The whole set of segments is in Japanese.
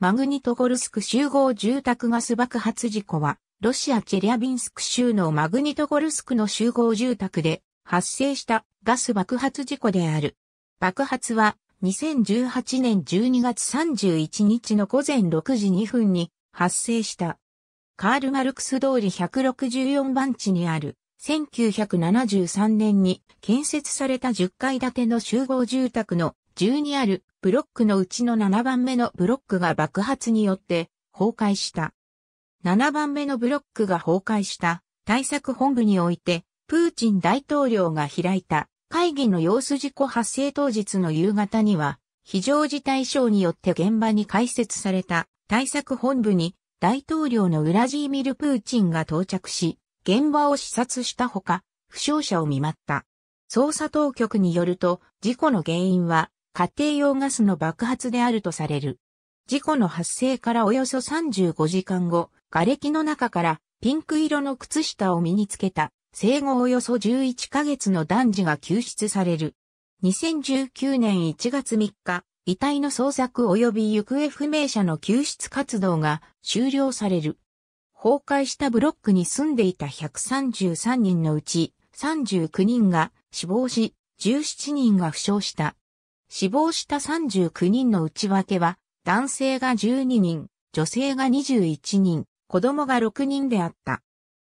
マグニトゴルスク集合住宅ガス爆発事故は、ロシアチェリアビンスク州のマグニトゴルスクの集合住宅で発生したガス爆発事故である。爆発は2018年12月31日の午前6時2分に発生した。カール・マルクス通り164番地にある1973年に建設された10階建ての集合住宅の12あるブロックのうちの7番目のブロックが爆発によって崩壊した。7番目のブロックが崩壊した対策本部においてプーチン大統領が開いた会議の様子事故発生当日の夕方には、非常事態省によって現場に開設された対策本部に大統領のウラジーミル・プーチンが到着し、現場を視察したほか、負傷者を見舞った。捜査当局によると、事故の原因は家庭用ガスの爆発であるとされる。事故の発生からおよそ35時間後、瓦礫の中からピンク色の靴下を身につけた生後およそ11ヶ月の男児が救出される。2019年1月3日、遺体の捜索及び行方不明者の救出活動が終了される。崩壊したブロックに住んでいた133人のうち39人が死亡し、17人が負傷した。死亡した39人の内訳は、男性が12人、女性が21人、子供が6人であった。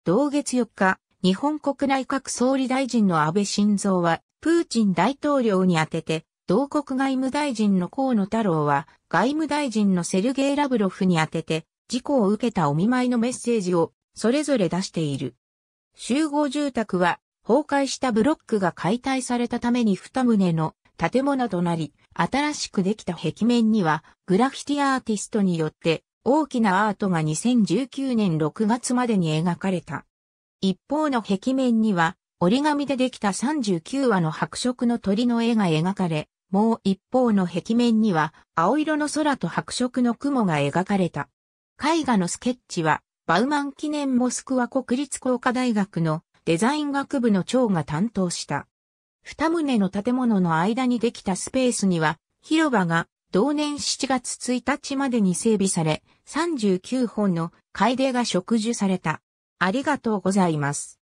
同月4日、日本国内閣総理大臣の安倍晋三は、プーチン大統領に宛てて、同国外務大臣の河野太郎は、外務大臣のセルゲイ・ラブロフに宛てて、事故を受けたお見舞いのメッセージを、それぞれ出している。集合住宅は、崩壊したブロックが解体されたために二棟の建物となり、新しくできた壁面には、グラフィティアーティストによって、大きなアートが2019年6月までに描かれた。一方の壁面には折り紙でできた39羽の白色の鳥の絵が描かれ、もう一方の壁面には青色の空と白色の雲が描かれた。絵画のスケッチはバウマン記念モスクワ国立工科大学のデザイン学部の長が担当した。二棟の建物の間にできたスペースには広場が同年7月1日までに整備され39本の楓が植樹された。ありがとうございます。